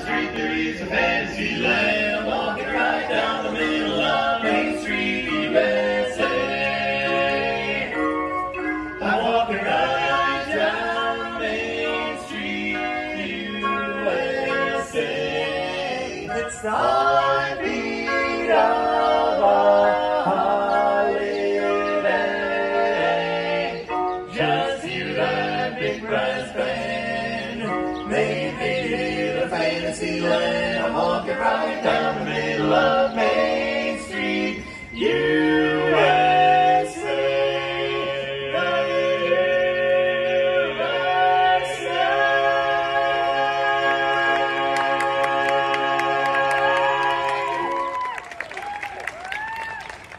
street there is a fantasy land walking right down the middle of Main Street, USA. I'm walking right down Main Street, USA. It's the heartbeat of a holiday. Just hear that big brass band. It a land. I'm walking right down the middle of Main Street,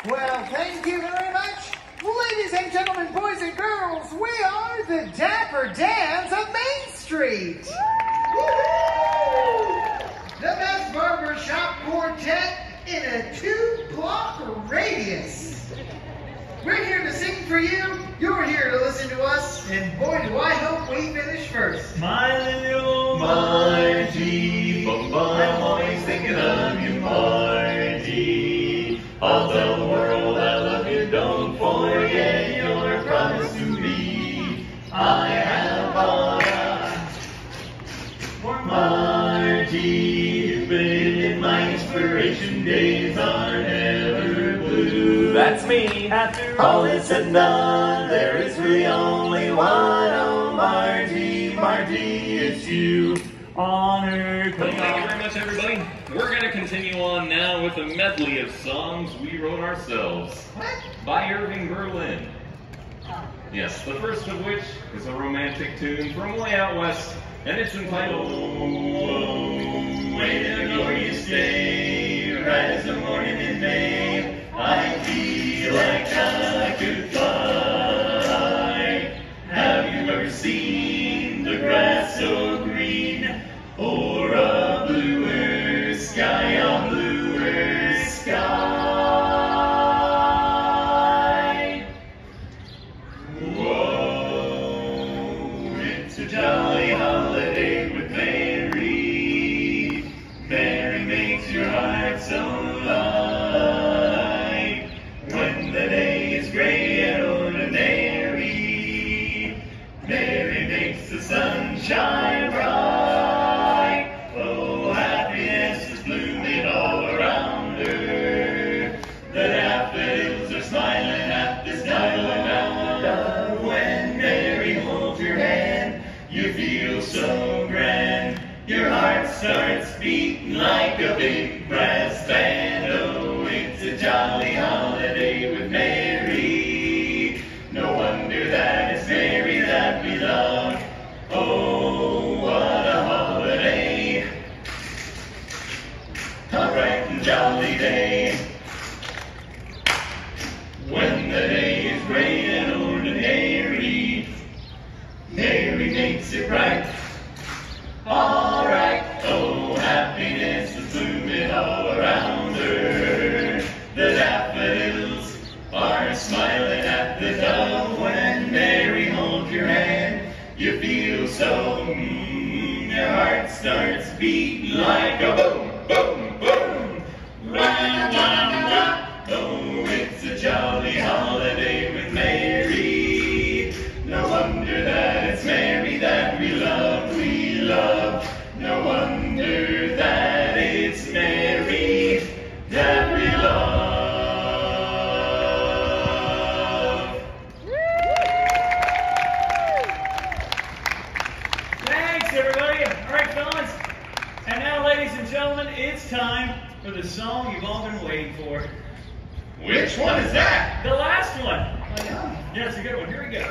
Well, thank you very much. Ladies and gentlemen, boys and girls, we are the Dapper Dans of Main Street. The best barbershop in a two-block radius. We're here to sing for you. You're here to listen to us. And boy, do I hope we finish first. My little Margie, bum bum, I'm always thinking of you, Margie. I'll tell the world I love you, don't forget your promise to me. I have honor for Margie. Inspiration, days are never blue. That's me. After all is said and done, there is really only one. Oh, Margie, Margie, it's you. Honor. Well, thank you very much, everybody. We're going to continue on now with a medley of songs we wrote ourselves by Irving Berlin. Yes, the first of which is a romantic tune from way out west, and it's entitled or a bluer sky on bluer sky? Whoa, it's a jolly holiday with Mary. Mary makes your heart so light. When the day is gray and ordinary, Mary makes the sun shine bright. Like a it's time for the song you've all been waiting for. Which one is that? The last one. Oh, yeah, it's a good one. Here we go.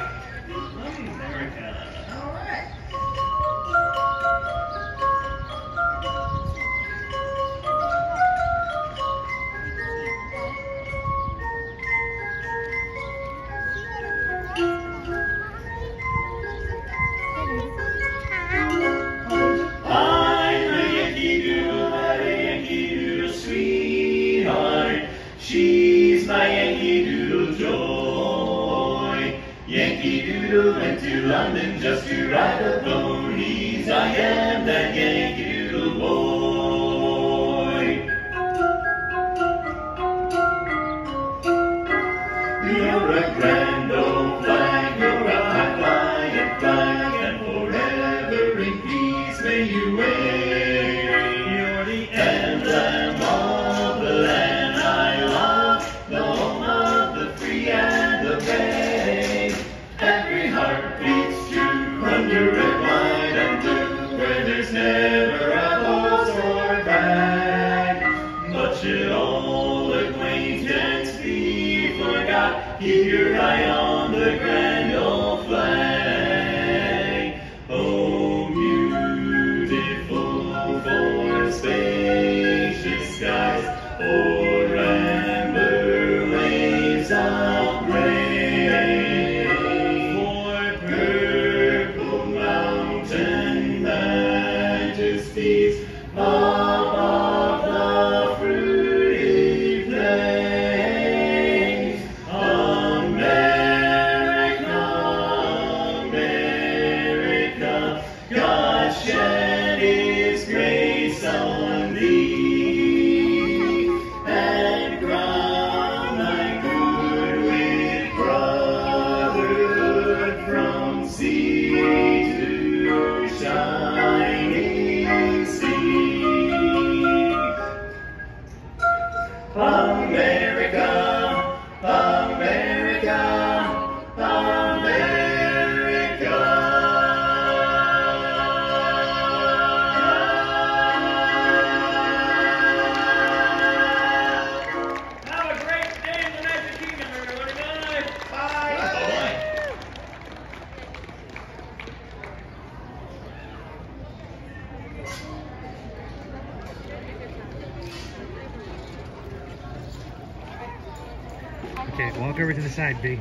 Yankee Doodle went to London just to ride a ponies. I am that Yankee Doodle boy. You're a grand old Keep your eye on the grand old flag. Oh, beautiful for spacious skies. Oh, His grace alone. Okay, walk over to the side, B.